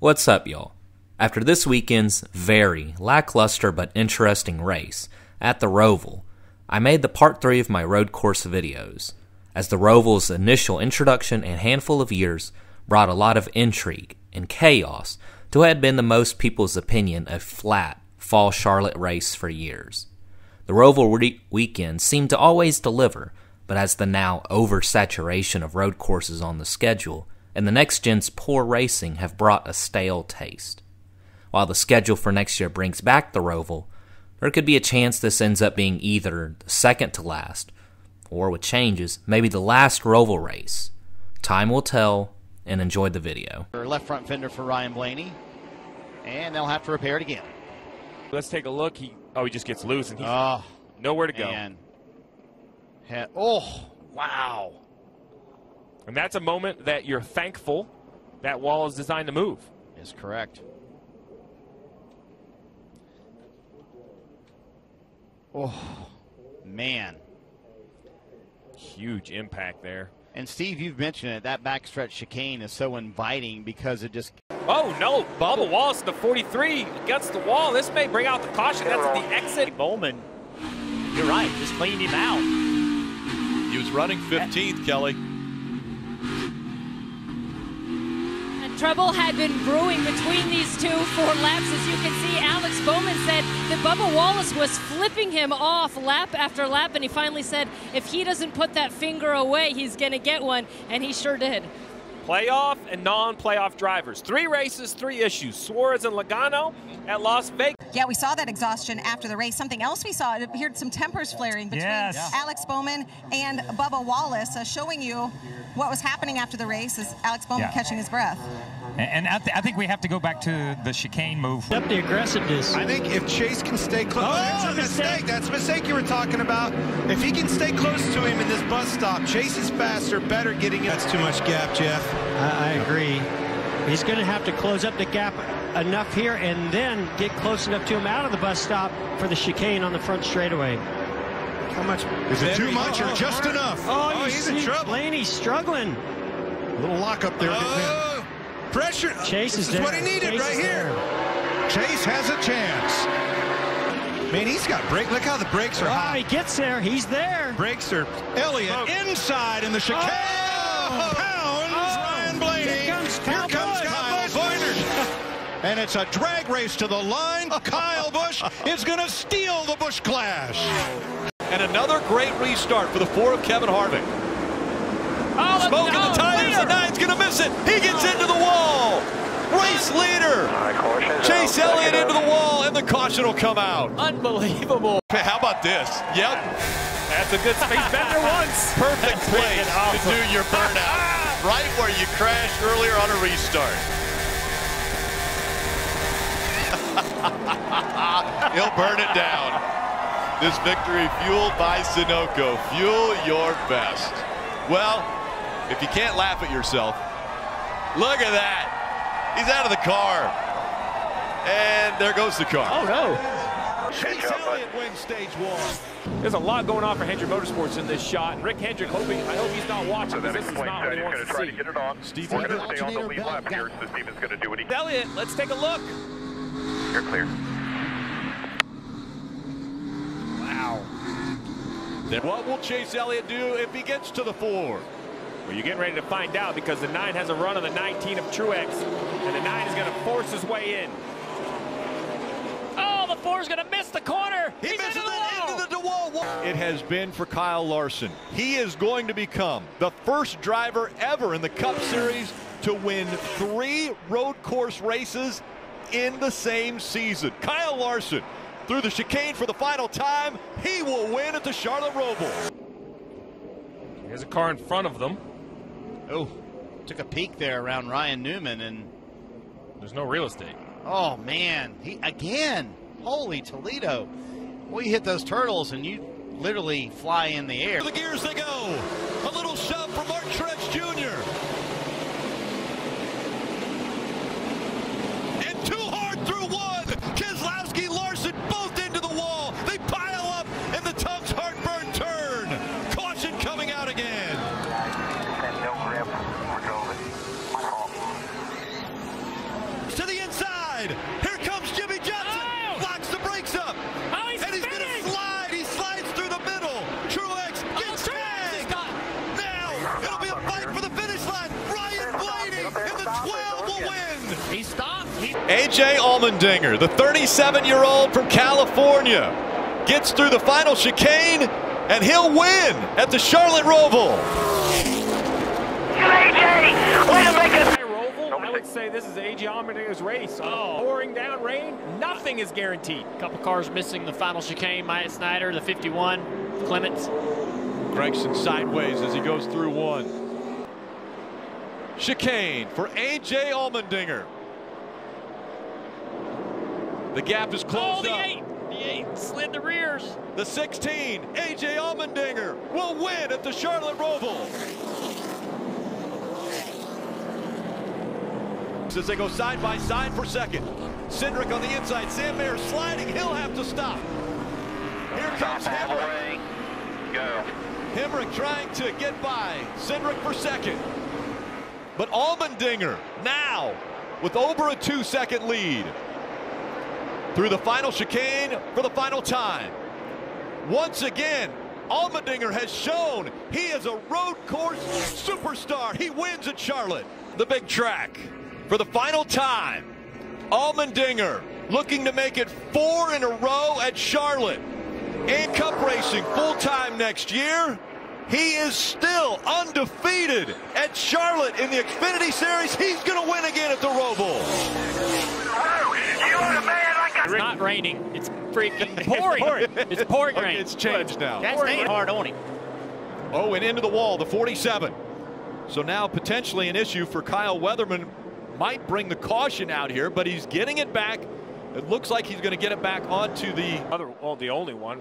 What's up, y'all? After this weekend's very lackluster but interesting race at the Roval, I made the part 3 of my road course videos, as the Roval's initial introduction and handful of years brought a lot of intrigue and chaos to what had been the most people's opinion a flat fall Charlotte race for years. The Roval re- weekend seemed to always deliver, but as the now oversaturation of road courses on the schedule and the next gen's poor racing have brought a stale taste. While the schedule for next year brings back the Roval, there could be a chance this ends up being either the second to last, or with changes, maybe the last Roval race. Time will tell, and enjoy the video. Left front fender for Ryan Blaney, and they'll have to repair it again. Let's take a look. He oh he just gets loose and he's Oh, ah, nowhere to go. man. Ha- oh, wow. And that's a moment that you're thankful that wall is designed to move. Is correct. Oh, man. Huge impact there. And Steve, you've mentioned it. That backstretch chicane is so inviting because it just Oh no, Bubba Wallace the 43 against the wall. This may bring out the caution. That's at the exit. Bowman, you're right, just cleaned him out. He was running 15th, Kelly. Trouble had been brewing between these two for laps. As you can see, Alex Bowman said that Bubba Wallace was flipping him off lap after lap, and he finally said if he doesn't put that finger away, he's going to get one, and he sure did. Playoff and non-playoff drivers. Three races, three issues. Suarez and Logano at Las Vegas. Yeah, we saw that exhaustion after the race. Something else we saw, it appeared some tempers flaring between Yes. Alex Bowman and Bubba Wallace, uh, showing you what was happening after the race is Alex Bowman Yeah. catching his breath. And I, th- I think we have to go back to the chicane move. Up the aggressiveness. I think if Chase can stay close, Oh, that's a mistake. mistake. That's a mistake you were talking about. If he can stay close to him in this bus stop, Chase is faster, better getting it. That's too much gap, Jeff. I, I agree. He's going to have to close up the gap enough here and then get close enough to him out of the bus stop for the chicane on the front straightaway. How much? Is it too much or oh, just enough? Oh, Oh, you he's in trouble. Blaney's struggling. A little lock up there. Oh, pressure. Chase this is is what there. he needed Chase right is here. Chase has a chance. Man, he's got brake. Look how the brakes are Oh, hot. he gets there. He's there. Brakes are Elliott inside in the chicane. Oh! oh And it's a drag race to the line. Kyle Busch is going to steal the Busch Clash. And another great restart for the four of Kevin Harvick. Oh, Smoking the tires, the nine's going to miss it. He gets into the wall. Race leader. Chase Elliott into the wall, and the caution will come out. Unbelievable. How about this? Yep. That's a good space bender once. Perfect That's place freaking to do your burnout. right where you crashed earlier on a restart. He'll burn it down. This victory fueled by Sunoco. Fuel your best. Well, if you can't laugh at yourself, look at that. He's out of the car. And there goes the car. Oh, no. Chase Elliott wins stage one. There's a lot going on for Hendrick Motorsports in this shot, and Rick Hendrick hoping I hope he's not watching because this is not what he wants to see. get it on. Steve We're going to stay on the lead lap here, so Steven's going to do what he can. Elliott, let's take a look. You're clear. Wow. Then what will Chase Elliott do if he gets to the four? Well, you're getting ready to find out because the 9 has a run on the 19 of Truex, and the 9 is going to force his way in. Oh, the 4 is going to miss the corner. He He's misses into the it into the wall. It has been for Kyle Larson. He is going to become the first driver ever in the Cup Series to win three road course races in the same season. Kyle Larson through the chicane for the final time. He will win at the Charlotte Roval. There's a car in front of them. oh took a peek there around Ryan Newman and There's no real estate. oh man he again holy Toledo. We hit those turtles and you literally fly in the air. The gears they go. A little shove AJ Allmendinger, the 37 year old from California, gets through the final chicane and he'll win at the Charlotte Roval. A.J., Roval, I would say this is AJ Allmendinger's race. Oh. Pouring down rain, nothing is guaranteed. Couple cars missing the final chicane. Myatt Snider, the 51. Clements. Gragson sideways as he goes through one. Chicane for AJ Allmendinger. The gap is Oh, closed the up. eight. The eight slid the rears. The 16, AJ Allmendinger, will win at the Charlotte Roval. As they go side by side for second. Cindric on the inside. Sam Mayer sliding. He'll have to stop. Here comes Hemric. Go. Hemric trying to get by. Cindric for second. But Allmendinger now with over a two second lead. Through the final chicane for the final time. Once again, Allmendinger has shown he is a road course superstar. He wins at Charlotte, the big track. For the final time, Allmendinger looking to make it four in a row at Charlotte. And Cup Racing full time next year. He is still undefeated at Charlotte in the Xfinity Series. He's going to win again at the Roval. It's not raining. It's freaking pouring. it's pouring Okay, rain. it's changed now. That's staying hard on him. Oh, and into the wall, the 47. So now potentially an issue for Kyle Weatherman. Might bring the caution out here, but he's getting it back. It looks like he's going to get it back onto the. Other, well, the only one.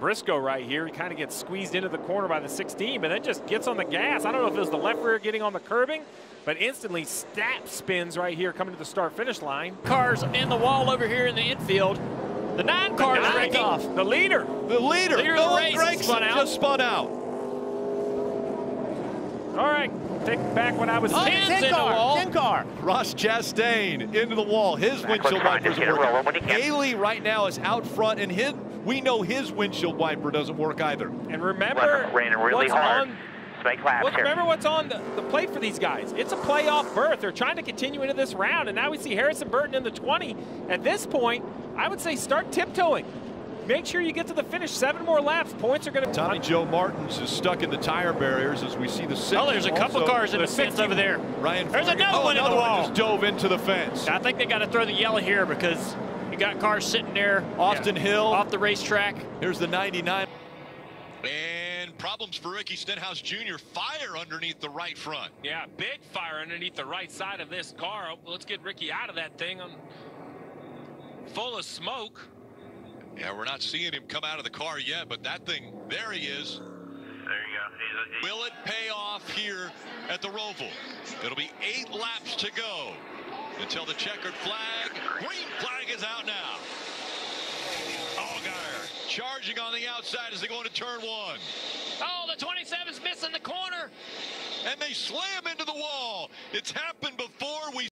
Ru- Briscoe right here. He kind of gets squeezed into the corner by the 16, but then just gets on the gas. I don't know if it was the left rear getting on the curbing, but instantly snap spins right here coming to the start finish line. Cars in the wall over here in the infield. The nine cars Nine, break off. The leader. The leader, Leader of the Noah race Gragson, spun out. just spun out. All right, take back when I was Oh, ten. Tim's in the wall. 10 car. Ross Chastain into the wall. His Back windshield wipers just get it rolling when working. Haley right now is out front, and his, we know his windshield wiper doesn't work either. And remember, Raining really what's hard. on Make laps Well, here. remember what's on the, the plate for these guys. It's a playoff berth. They're trying to continue into this round, and now we see Harrison Burton in the 20. At this point, I would say start tiptoeing. Make sure you get to the finish. Seven more laps. Points are going to. Tommy Joe Martins is stuck in the tire barriers as we see the six. Oh, there's a couple also- cars in the the fence over there. Ryan There's Flanagan- another oh, one in the another wall. just dove into the fence. I think they got to throw the yellow here because you got cars sitting there Austin Hill. off the racetrack. Here's the 99. And problems for Ricky Stenhouse Jr. Fire underneath the right front. Yeah, big fire underneath the right side of this car. Oh, let's get Ricky out of that thing. I'm full of smoke. Yeah, we're not seeing him come out of the car yet, but that thing, there he is. Will it pay off here at the Roval? It'll be eight laps to go until the checkered flag. Green flag is out now. Allgaier charging on the outside as they go into turn one. Oh, the 27's missing the corner. And they slam into the wall. It's happened before. We